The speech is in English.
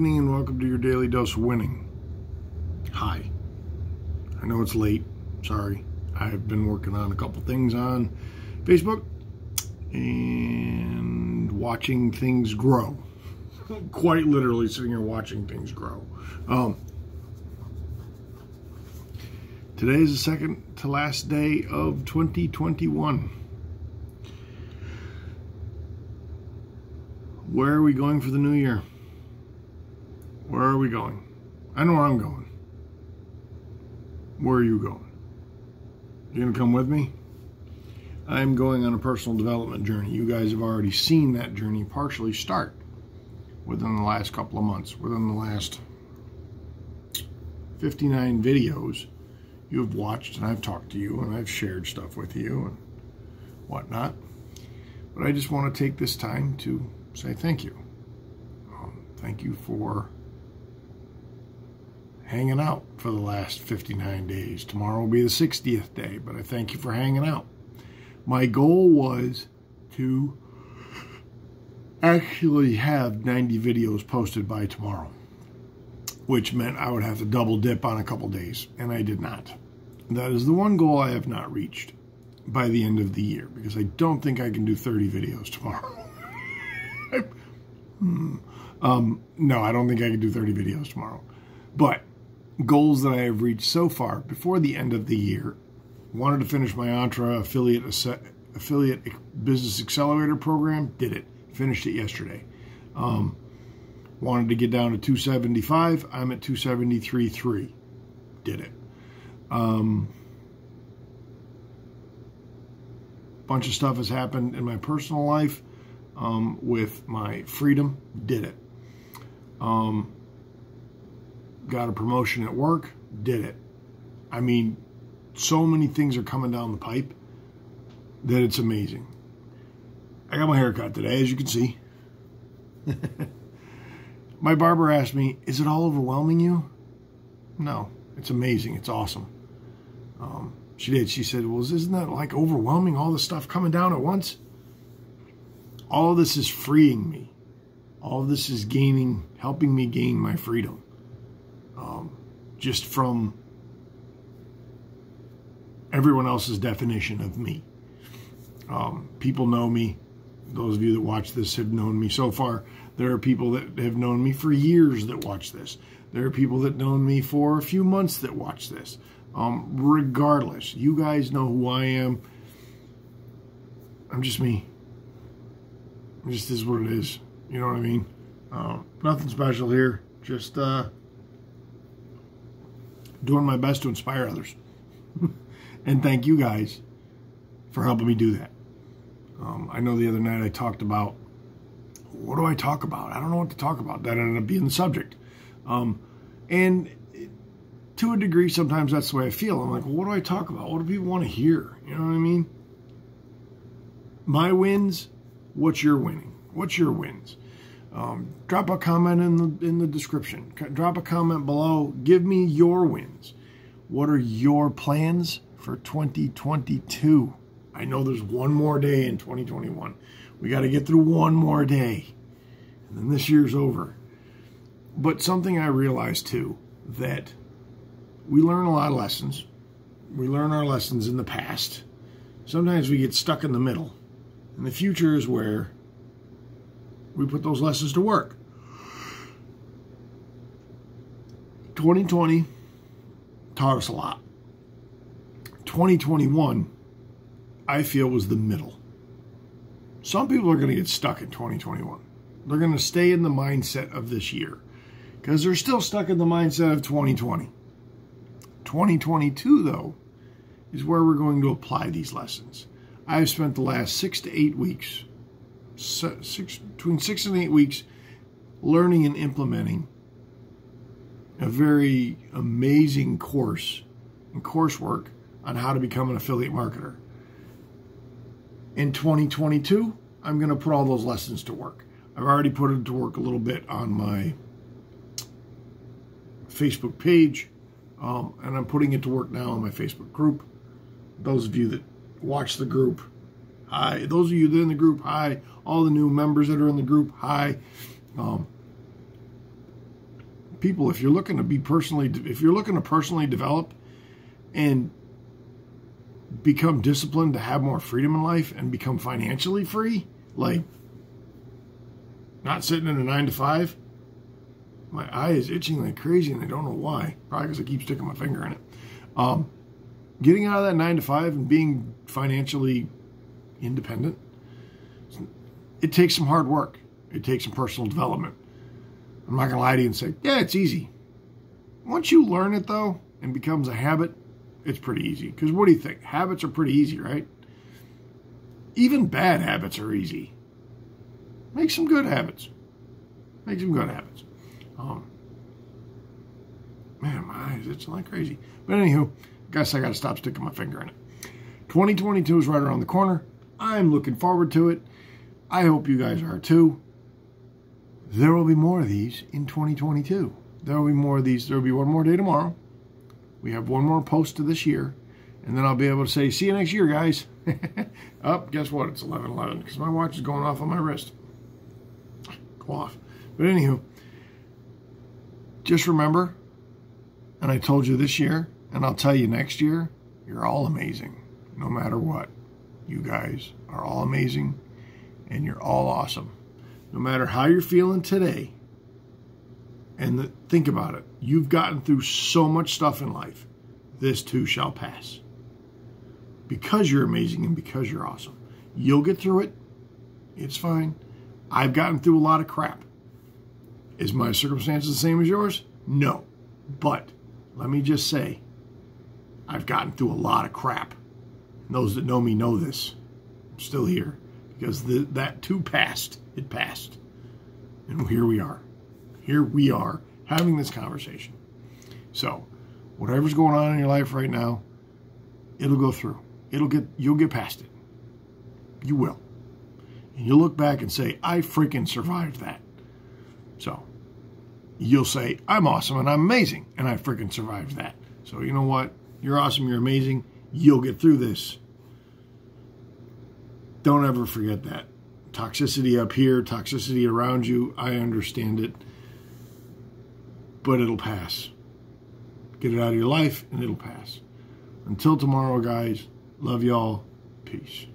evening and welcome to your daily dose of winning. Hi. I know it's late. Sorry. I've been working on a couple things on Facebook and watching things grow. Quite literally sitting here watching things grow. Um, today is the second to last day of 2021. Where are we going for the new year? Where are we going? I know where I'm going. Where are you going? You gonna come with me? I'm going on a personal development journey. You guys have already seen that journey partially start within the last couple of months, within the last 59 videos you have watched and I've talked to you and I've shared stuff with you and whatnot. But I just want to take this time to say thank you. Um, thank you for hanging out for the last 59 days. Tomorrow will be the 60th day, but I thank you for hanging out. My goal was to actually have 90 videos posted by tomorrow, which meant I would have to double dip on a couple days, and I did not. That is the one goal I have not reached by the end of the year because I don't think I can do 30 videos tomorrow. hmm. um, no, I don't think I can do 30 videos tomorrow. But goals that I have reached so far before the end of the year. Wanted to finish my Entre affiliate affiliate business accelerator program. Did it. Finished it yesterday. Um, wanted to get down to 275. I'm at 273.3. Did it. Um, bunch of stuff has happened in my personal life um, with my freedom. Did it. Um, got a promotion at work, did it. I mean, so many things are coming down the pipe that it's amazing. I got my haircut today, as you can see. my barber asked me, is it all overwhelming you? No, it's amazing. It's awesome. Um, she did. She said, well, isn't that like overwhelming, all the stuff coming down at once? All of this is freeing me. All this is gaining, helping me gain my freedom um, just from everyone else's definition of me. Um, people know me. Those of you that watch this have known me so far. There are people that have known me for years that watch this. There are people that known me for a few months that watch this. Um, regardless, you guys know who I am. I'm just me. It just is what it is. You know what I mean? Uh, nothing special here. Just uh, doing my best to inspire others. and thank you guys for helping me do that. Um, I know the other night I talked about what do I talk about? I don't know what to talk about. That ended up being the subject. Um, and to a degree, sometimes that's the way I feel. I'm like, well, what do I talk about? What do people want to hear? You know what I mean? My wins, what's your winning? What's your wins? Um, drop a comment in the in the description. Drop a comment below. Give me your wins. What are your plans for 2022? I know there's one more day in 2021. We got to get through one more day, and then this year's over. But something I realized too that we learn a lot of lessons. We learn our lessons in the past. Sometimes we get stuck in the middle. And the future is where we put those lessons to work. 2020 taught us a lot. 2021, I feel, was the middle. Some people are going to get stuck in 2021. They're going to stay in the mindset of this year because they're still stuck in the mindset of 2020. 2022, though, is where we're going to apply these lessons. I've spent the last six to eight weeks six, between six and eight weeks learning and implementing a very amazing course and coursework on how to become an affiliate marketer. In 2022, I'm going to put all those lessons to work. I've already put it to work a little bit on my Facebook page, um, and I'm putting it to work now on my Facebook group. Those of you that watch the group Hi. Those of you that are in the group, hi. All the new members that are in the group, hi. Um, people, if you're looking to be personally, if you're looking to personally develop and become disciplined to have more freedom in life and become financially free, like not sitting in a nine to five, my eye is itching like crazy and I don't know why. Probably because I keep sticking my finger in it. Um, getting out of that nine to five and being financially independent, it takes some hard work. It takes some personal development. I'm not going to lie to you and say, yeah, it's easy. Once you learn it, though, and becomes a habit, it's pretty easy. Because what do you think? Habits are pretty easy, right? Even bad habits are easy. Make some good habits. Make some good habits. Um, man, my eyes itching like crazy. But anywho, guess I got to stop sticking my finger in it. 2022 is right around the corner. I'm looking forward to it. I hope you guys are too. There will be more of these in 2022. There will be more of these. There will be one more day tomorrow. We have one more post to this year. And then I'll be able to say, see you next year, guys. Up, oh, guess what? It's 11 11 because my watch is going off on my wrist. Go off. But anywho, just remember, and I told you this year, and I'll tell you next year, you're all amazing, no matter what. You guys are all amazing, and you're all awesome. No matter how you're feeling today, and the, think about it, you've gotten through so much stuff in life. This too shall pass. Because you're amazing and because you're awesome. You'll get through it. It's fine. I've gotten through a lot of crap. Is my circumstances the same as yours? No. But let me just say, I've gotten through a lot of crap. Those that know me know this. I'm still here because the, that too passed. It passed. And here we are. Here we are having this conversation. So, whatever's going on in your life right now, it'll go through. It'll get you'll get past it. You will. And you'll look back and say, I freaking survived that. So you'll say, I'm awesome and I'm amazing. And I freaking survived that. So you know what? You're awesome. You're amazing. You'll get through this. Don't ever forget that. Toxicity up here, toxicity around you. I understand it. But it'll pass. Get it out of your life and it'll pass. Until tomorrow, guys. Love y'all. Peace.